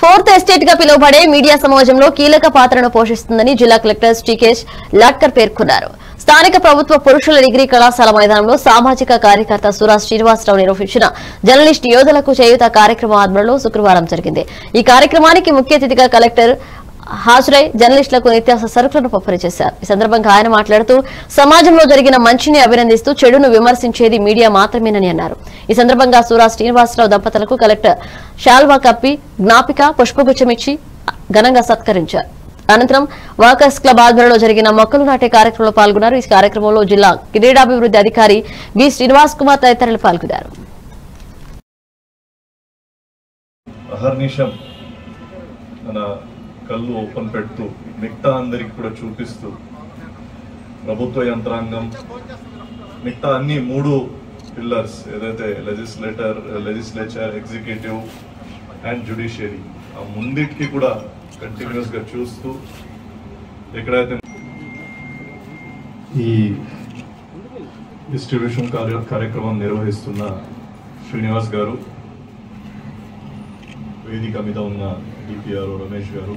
Fourth ఎస్టేట్గా పిలువబడే media సమాజంలో కీలక పాత్రను పోషిస్తుందని జిల్లా కలెక్టర్ శ్రీకేష్ లాట్కర్ పేర్కొన్నారు. స్థానిక ప్రభుత్వ పురుషుల డిగ్రీ కళాశాల మైదానంలో సామాజిక కార్యకర్త సురాజ్ శ్రీనివాసరావు నిర్వహించిన జర్నలిస్ట్ యోధులకు చేయుత కార్యక్రమం ఆధ్వర్యంలో శుక్రవారం జరిగింది. ఈ కార్యక్రమానికి ముఖ్య అతిథిగా కలెక్టర్ హాజరై జర్నలిస్టులకు నిత్యావసర సరుకులను పంపిణీ చేశారు. ఈ సందర్భంగా ఆయన మాట్లాడుతూ సమాజంలో జరిగిన మంచిని అభినందిస్తూ చెడును విమర్శించేది మీడియా మాత్రమేనని అన్నారు. ఈ సందర్భంగా సూరా శ్రీనివాసరావు దంపతులకు కలెక్టర్ షాల్వా కప్పి జ్ఞాపిక పుష్పగుచ్చమిచ్చి ఘనంగా సత్కరించారు. అనంతరం వాకర్స్ క్లబ్ ఆధ్వర్యంలో జరిగిన మొక్కలు నాటే కార్యక్రమంలో పాల్గొన్నారు. ఈ కార్యక్రమంలో జిల్లా క్రీడాభివృద్ధి అధికారి బి శ్రీనివాస్ కుమార్ తదితరులు పాల్గొన్నారు. మన కళ్ళు ఓపెన్ పెడుతూ మిగతా అందరికి కూడా చూపిస్తూ ప్రభుత్వ యంత్రాంగం మిగతా అన్ని మూడు పిల్లర్స్ ఏదైతే legislator legislature executive and judiciary ఆ ముందిటికి కూడా కంటిన్యూస్గా చూస్తూ ఎక్కడైతే ఈ డిస్ట్రిబ్యూషన్ కార్య కార్యక్రమం నిర్వహిస్తున్న శ్రీనివాస్ గారు వేదిక మీద ఉన్న డిపిఆర్ రమేష్ గారు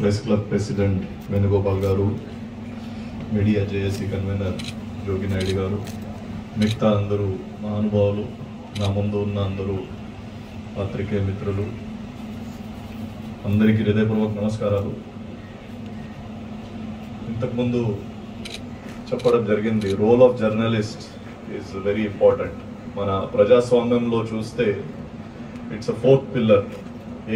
ప్రెస్ క్లబ్ ప్రెసిడెంట్ వేణుగోపాల్ గారు మీడియా జేఏసీ కన్వీనర్ జోగినాయుడు గారు మిగతా అందరూ మహానుభావులు నా ముందు ఉన్న అందరూ పాత్రికేయ మిత్రులు అందరికీ హృదయపూర్వక నమస్కారాలు. ఇంతకుముందు చెప్పడం జరిగింది role of journalist is very important మన ప్రజాస్వామ్యంలో చూస్తే ఇట్స్ అ ఫోర్త్ పిల్లర్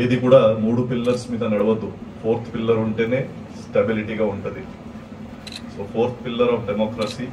ఏది కూడా మూడు పిల్లర్స్ మీద నడవద్దు. ఫోర్త్ పిల్లర్ ఉంటేనే స్టెబిలిటీగా ఉంటుంది. So fourth pillar of democracy